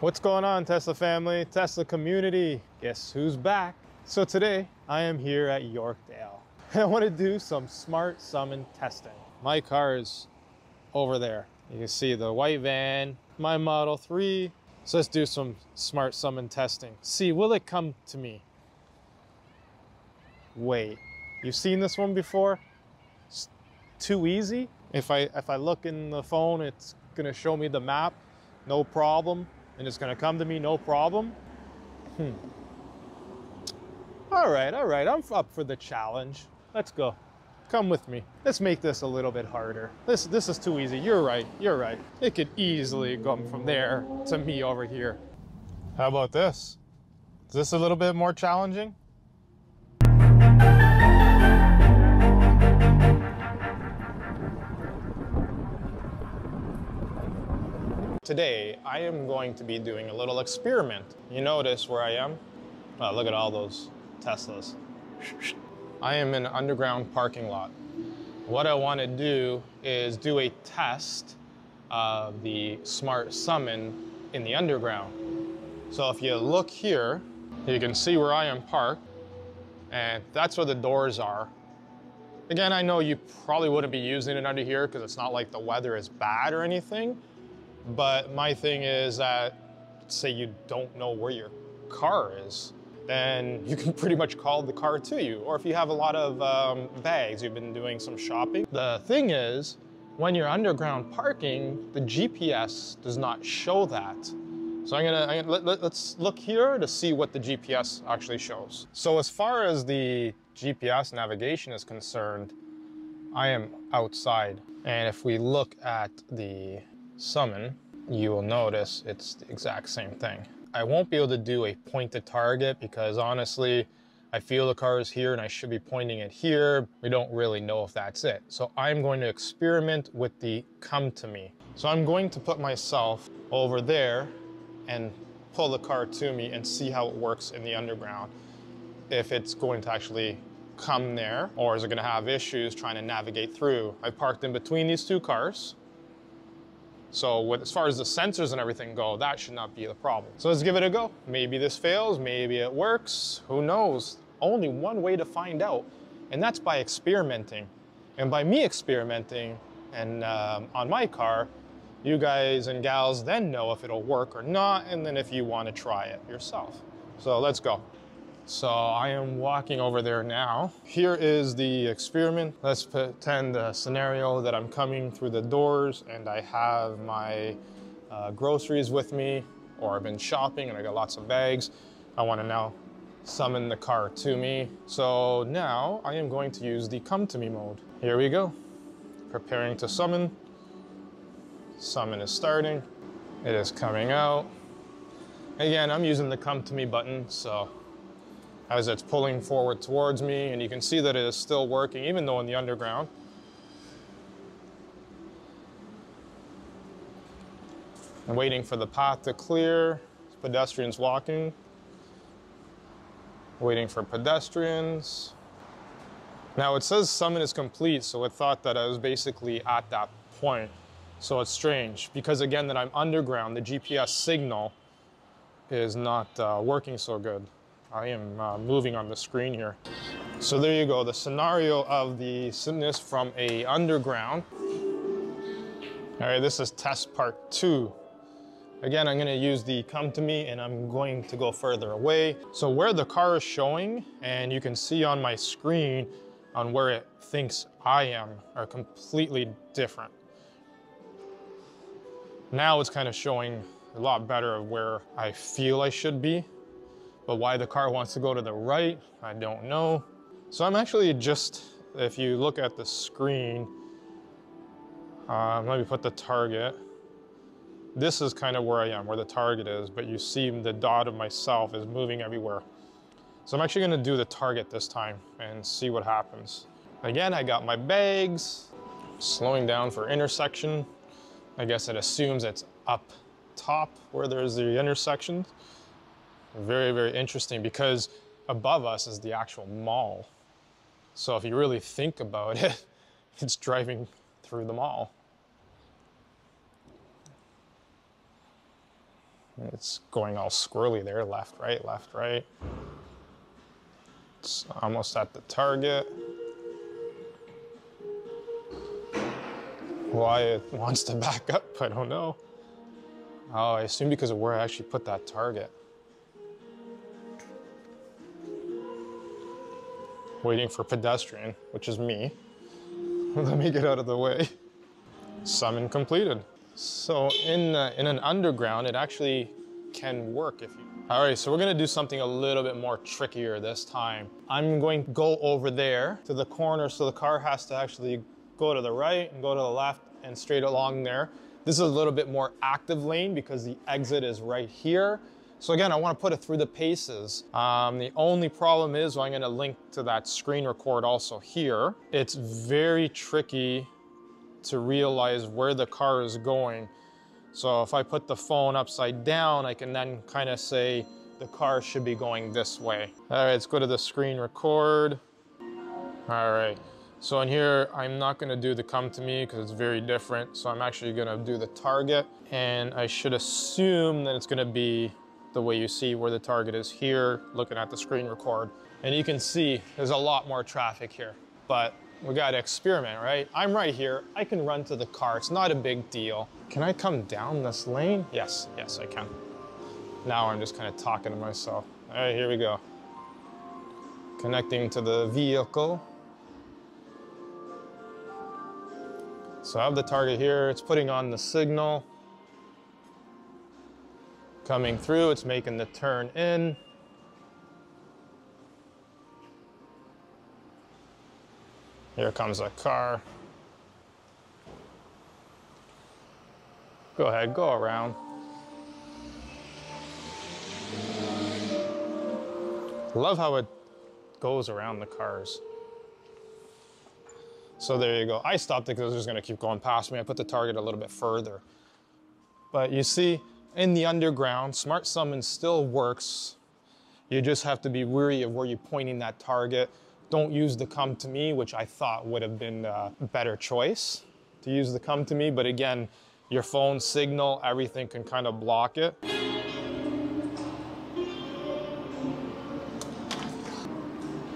What's going on, Tesla family, Tesla community? Guess who's back? So today I am here at Yorkdale. I want to do some smart summon testing. My car is over there. You can see the white van, my Model 3. So let's do some smart summon testing. See, will it come to me? Wait, you've seen this one before? It's too easy. If I if I look in the phone, it's gonna show me the map, no problem, and it's gonna come to me, no problem. Hmm. All right, all right, I'm up for the challenge. Let's go. Come with me. Let's make this a little bit harder. This this is too easy. You're right. You're right. It could easily come from there to me over here. How about this? Is this a little bit more challenging? Today, I am going to be doing a little experiment. You notice where I am? Oh, look at all those Teslas. I am in an underground parking lot. What I want to do is do a test of the smart summon in the underground. So if you look here, you can see where I am parked, and that's where the doors are. Again, I know you probably wouldn't be using it under here because it's not like the weather is bad or anything, but my thing is that, say you don't know where your car is, then you can pretty much call the car to you. Or if you have a lot of um, bags, you've been doing some shopping. The thing is, when you're underground parking, the GPS does not show that. So I'm gonna, I'm gonna let, let's look here to see what the GPS actually shows. So as far as the GPS navigation is concerned, I am outside. And if we look at the summon, you will notice it's the exact same thing. I won't be able to do a point to target because honestly, I feel the car is here and I should be pointing it here. We don't really know if that's it. So I'm going to experiment with the come to me. So I'm going to put myself over there and pull the car to me and see how it works in the underground. If it's going to actually come there or is it gonna have issues trying to navigate through. I parked in between these two cars. So with, as far as the sensors and everything go, that should not be the problem. So let's give it a go. Maybe this fails, maybe it works, who knows? Only one way to find out, and that's by experimenting. And by me experimenting and um, on my car, you guys and gals then know if it'll work or not, and then if you want to try it yourself. So let's go. So I am walking over there now. Here is the experiment. Let's pretend a scenario that I'm coming through the doors and I have my uh, groceries with me or I've been shopping and I got lots of bags. I want to now summon the car to me. So now I am going to use the come to me mode. Here we go. Preparing to summon. Summon is starting. It is coming out. Again, I'm using the come to me button, so as it's pulling forward towards me, and you can see that it is still working, even though in the underground. I'm waiting for the path to clear, pedestrians walking. Waiting for pedestrians. Now it says summon is complete, so it thought that I was basically at that point. So it's strange, because again that I'm underground, the GPS signal is not uh, working so good. I am uh, moving on the screen here. So there you go, the scenario of the Sinus from a underground. All right, this is test part two. Again, I'm gonna use the come to me and I'm going to go further away. So where the car is showing, and you can see on my screen on where it thinks I am, are completely different. Now it's kind of showing a lot better of where I feel I should be. But why the car wants to go to the right, I don't know. So I'm actually just, if you look at the screen, um, let me put the target. This is kind of where I am, where the target is, but you see the dot of myself is moving everywhere. So I'm actually gonna do the target this time and see what happens. Again, I got my bags, slowing down for intersection. I guess it assumes it's up top where there's the intersection. Very, very interesting because above us is the actual mall. So if you really think about it, it's driving through the mall. It's going all squirrely there, left, right, left, right. It's almost at the target. Why it wants to back up, I don't know. Oh, I assume because of where I actually put that target. Waiting for pedestrian, which is me. Let me get out of the way. Summon completed. So in, uh, in an underground, it actually can work if you... All right, so we're gonna do something a little bit more trickier this time. I'm going to go over there to the corner so the car has to actually go to the right and go to the left and straight along there. This is a little bit more active lane because the exit is right here. So again, I wanna put it through the paces. Um, the only problem is well, I'm gonna link to that screen record also here. It's very tricky to realize where the car is going. So if I put the phone upside down, I can then kind of say the car should be going this way. All right, let's go to the screen record. All right, so in here, I'm not gonna do the come to me because it's very different. So I'm actually gonna do the target and I should assume that it's gonna be the way you see where the target is here, looking at the screen record. And you can see there's a lot more traffic here, but we gotta experiment, right? I'm right here, I can run to the car, it's not a big deal. Can I come down this lane? Yes, yes, I can. Now I'm just kind of talking to myself. All right, here we go. Connecting to the vehicle. So I have the target here, it's putting on the signal. Coming through, it's making the turn in. Here comes a car. Go ahead, go around. Love how it goes around the cars. So there you go. I stopped it because it was just gonna keep going past me. I put the target a little bit further. But you see, in the underground, Smart Summon still works. You just have to be wary of where you're pointing that target don't use the come to me, which I thought would have been a better choice to use the come to me. But again, your phone signal, everything can kind of block it.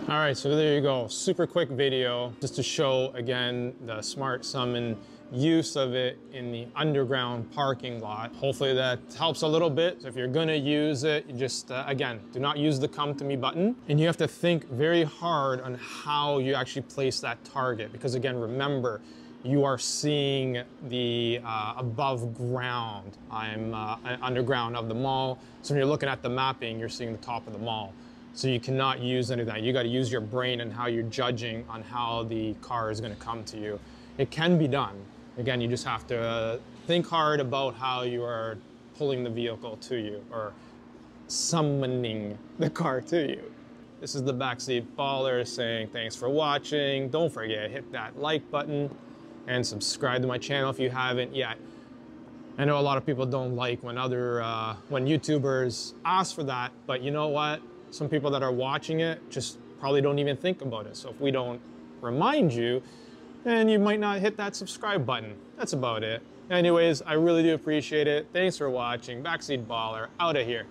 All right, so there you go. Super quick video just to show again the Smart Summon use of it in the underground parking lot. Hopefully that helps a little bit. So if you're gonna use it, just, uh, again, do not use the come to me button. And you have to think very hard on how you actually place that target. Because again, remember, you are seeing the uh, above ground. I'm uh, underground of the mall. So when you're looking at the mapping, you're seeing the top of the mall. So you cannot use any of that. You got to use your brain and how you're judging on how the car is going to come to you. It can be done. Again, you just have to think hard about how you are pulling the vehicle to you or summoning the car to you. This is the backseat baller saying thanks for watching. Don't forget, hit that like button and subscribe to my channel if you haven't yet. I know a lot of people don't like when other, uh, when YouTubers ask for that, but you know what? Some people that are watching it just probably don't even think about it. So if we don't remind you, and you might not hit that subscribe button. That's about it. Anyways, I really do appreciate it. Thanks for watching. Backseat Baller, out of here.